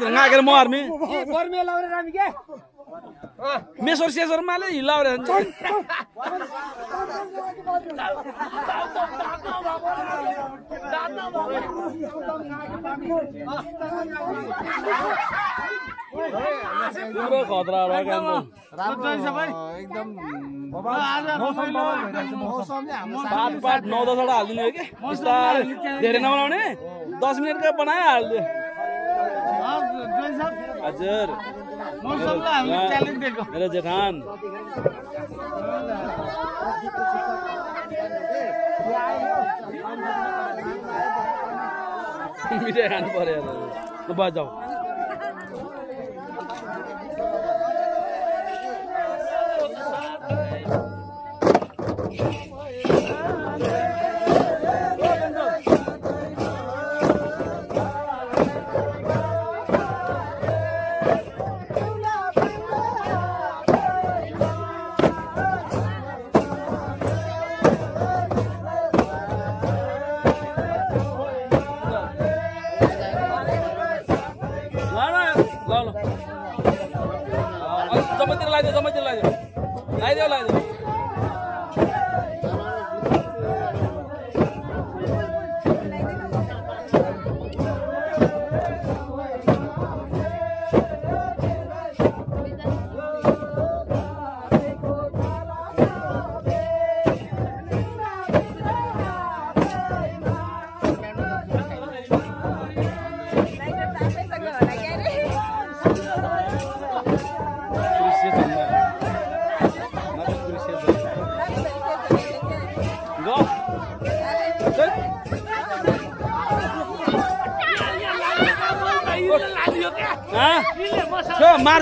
नागेर मर्ने। गर्मी लाउने रामी के? मेसोर सेसोर माले हिलाउरे खतरा एकदम। पाँच पाँच नौ दसवटा हालिदिने हो कि? बिस्तारै धेरै नबनाउने। दस मिनटकै बनायो हालिदियो। हजुर। मेरो जेठान। मिठाई खानु पर्यो। बजाऊ।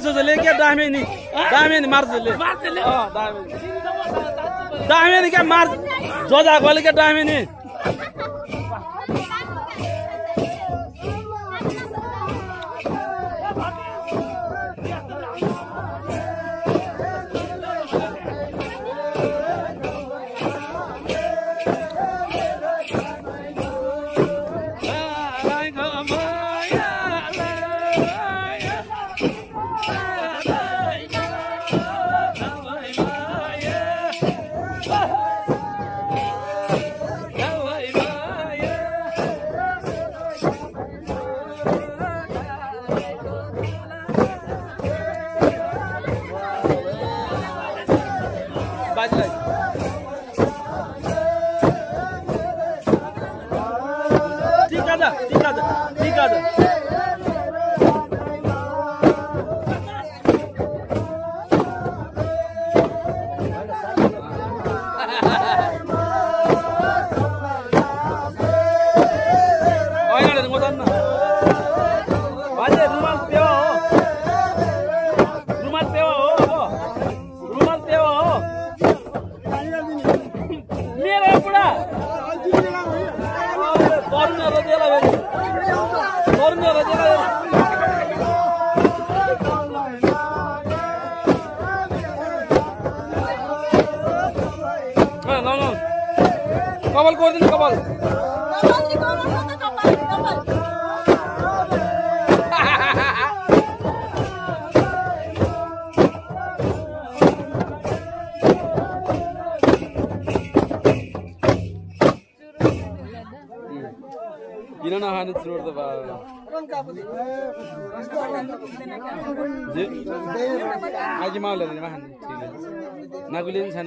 मार्छ ले क्या दामे नि दामे नि मार्छ ले दामे दामे नि क्या मार्छ जोजा गले क्या दामे कपाल कोरिदिनु कपाल। किन नखाने चुरोट त आगे माउले खाने नागुले नि छान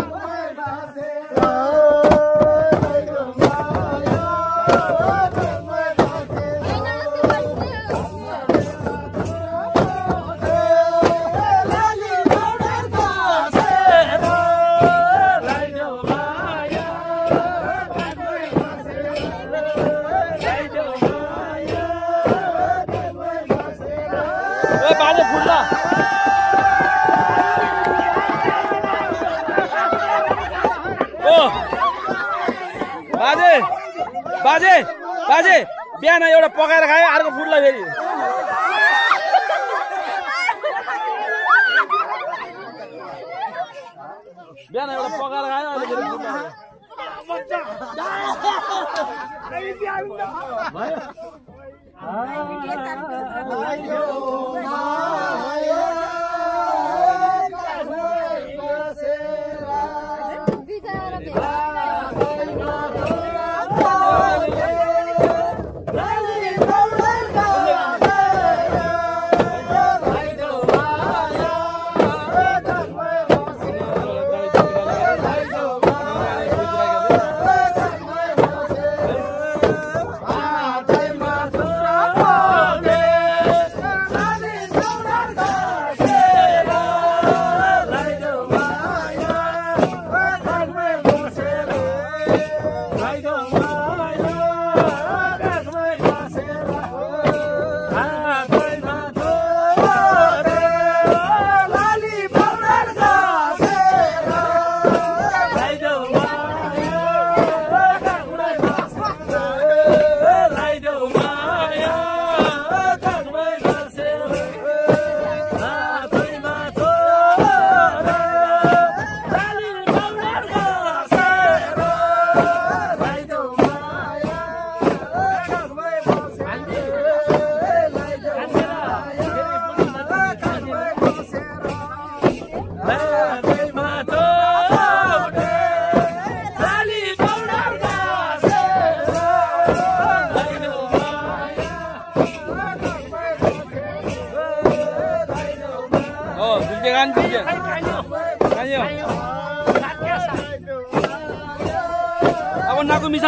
खायो अर्को फुट्ला फेरि बिहान एउटा पकाएर खायो अहिले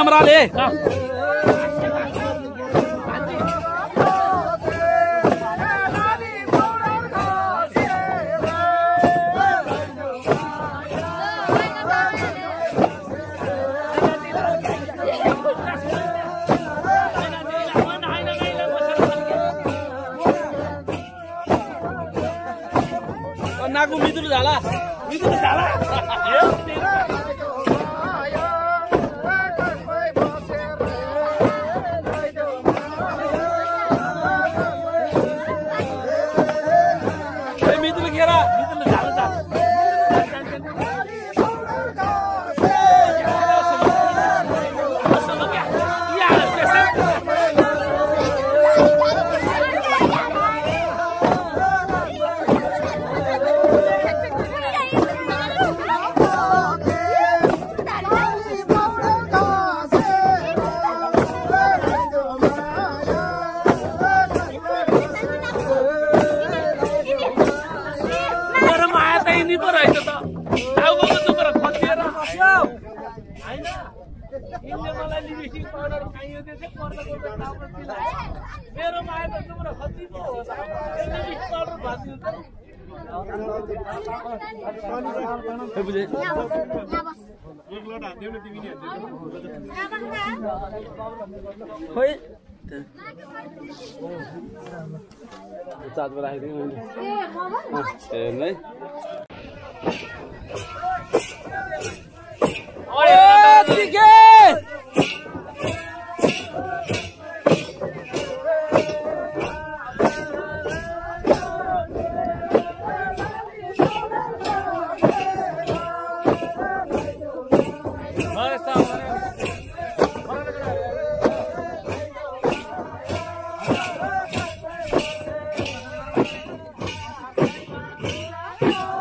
नाको मिसा मराले नाको मिदुल झाला। मिदुल यिनी पो रहेछ त। टाउको चुपेर खसिएर खस्यो होइन? यिनले मलाई लिपस्टिक पाउडर खाइयो त्यो चाहिँ पर्दा गर्दा टाउको चिलायो। मेरो माया त चुपेर खसी पो हो। त लिपस्टिक पाउडर भनिदिनु त। ए, बुझे खोइ। चार्जमा राखिदिएँ मैले। हेर्नु। है Yeah.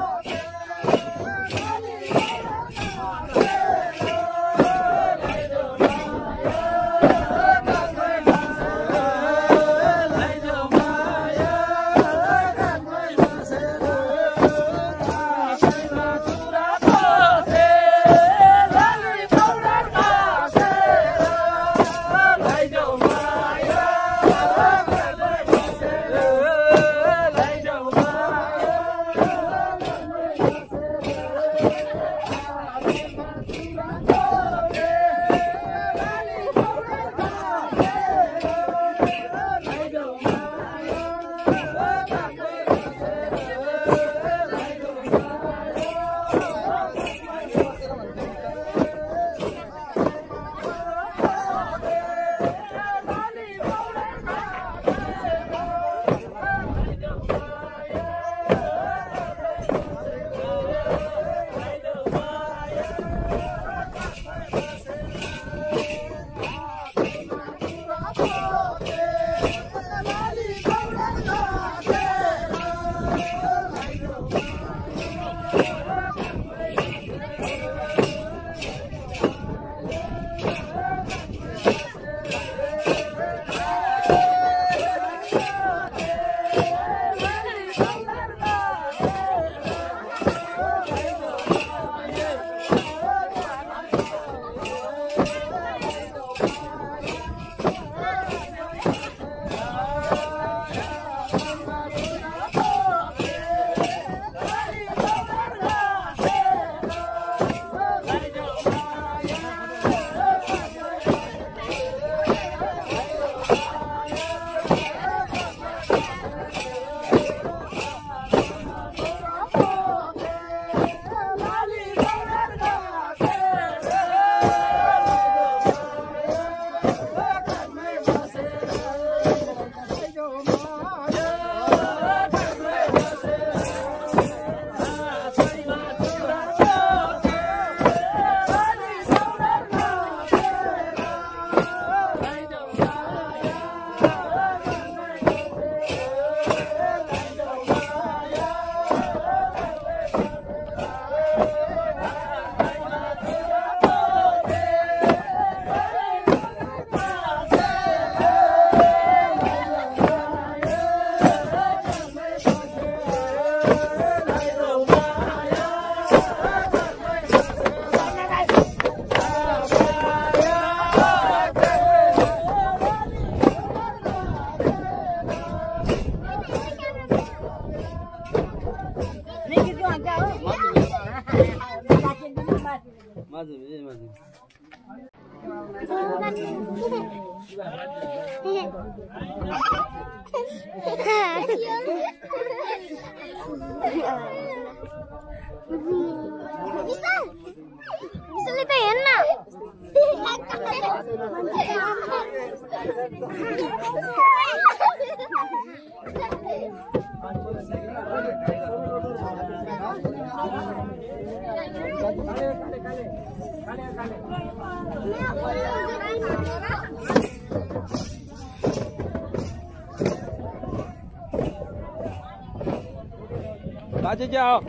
맞아 예 맞아? 미선 미선이가 옛날 Bà chưa chào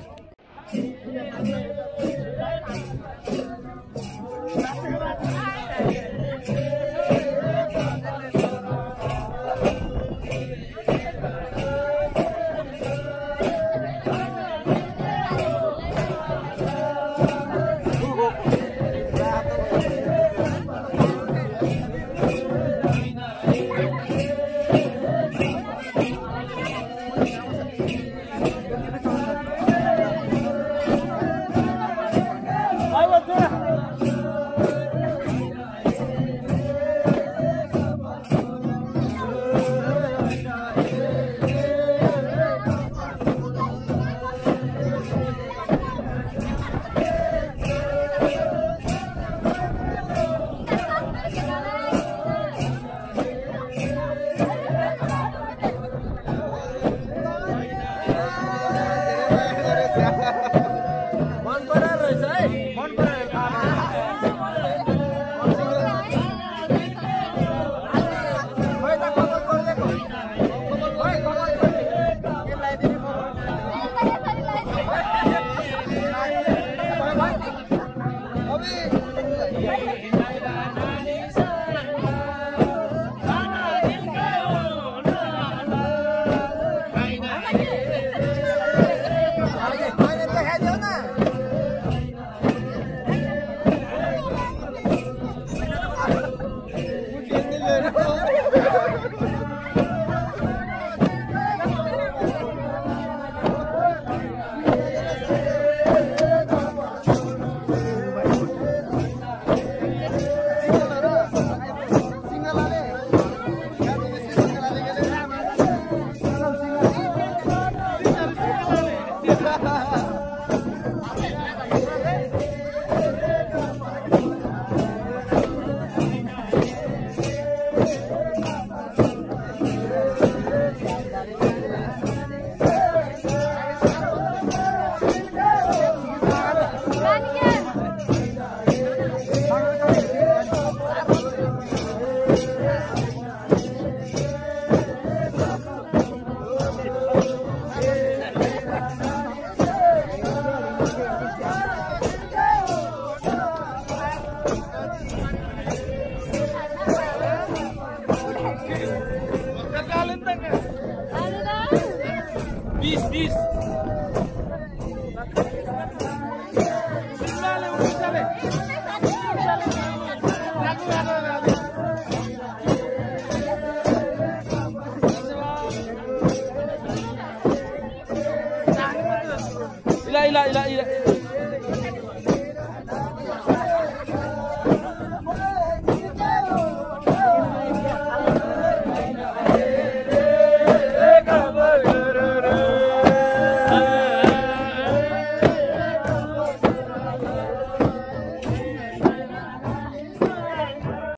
And I,